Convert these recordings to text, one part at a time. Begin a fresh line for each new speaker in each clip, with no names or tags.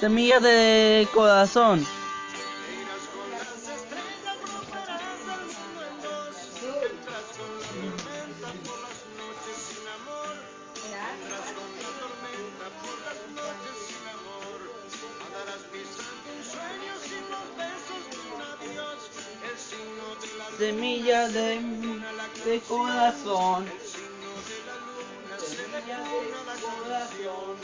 Semilla de corazón. Semilla de, de corazón. Semilla de corazón.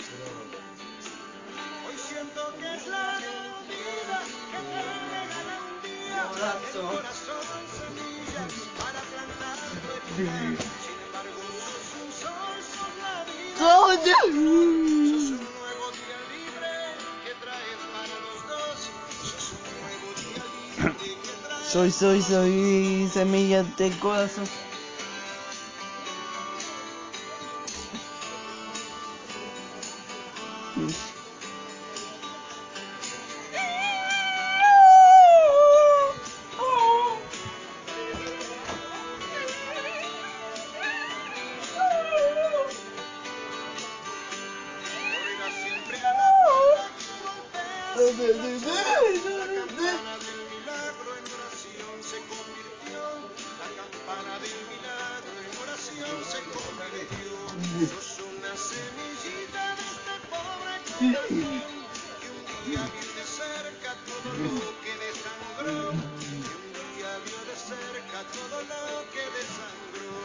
Hoy siento que es la vida que te regala un día
Corazón.
corazón semillas para plantarlo en ti. Sin embargo, un sol, sos la vida,
Soy, soy, soy semilla de corazón.
Sos una semillita de este pobre corazón que un día vio de cerca todo lo que desangró. Que un día vio de cerca todo lo que desangró.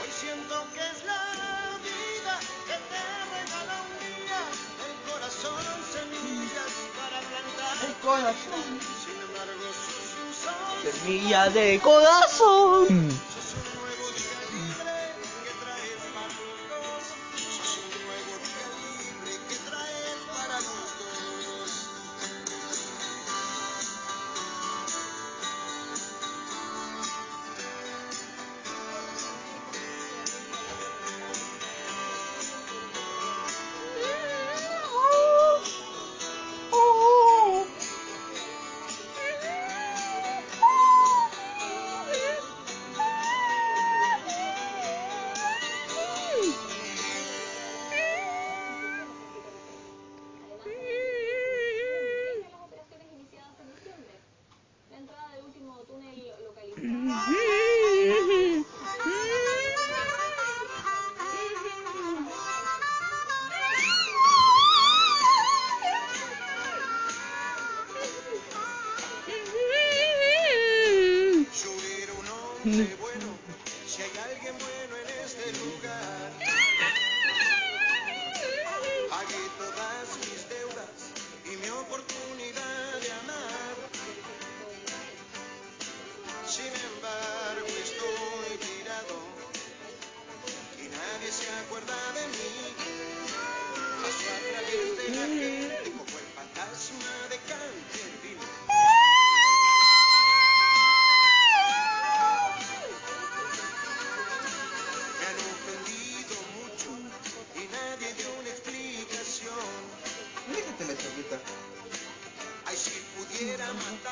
Hoy siento que es la vida que te regala un día el corazón semillas para plantar
El corazón.
Sin embargo, sos un sol,
Semilla de corazón.
Alguien bueno en este lugar. Pagué todas mis deudas y mi oportunidad de amar. Sin embargo, estoy tirado y nadie se acuerda de mí.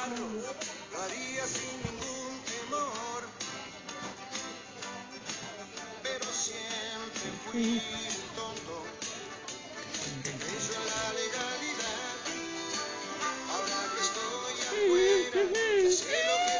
Lo haría sin ningún temor. Pero siempre fui un tonto, creyó en la legalidad. Ahora que estoy afuera, sé lo que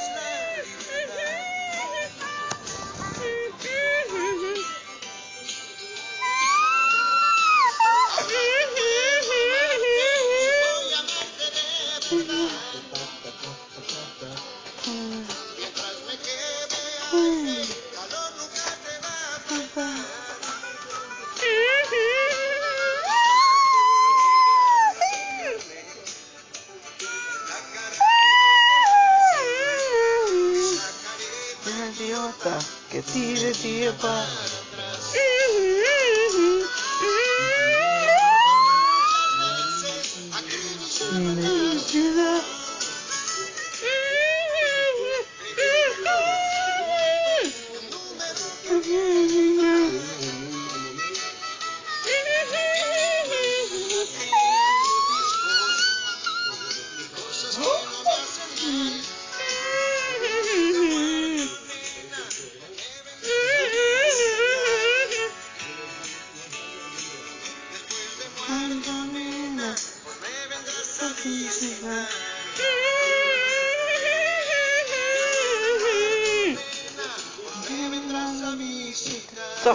que tire, tire para
música.
Que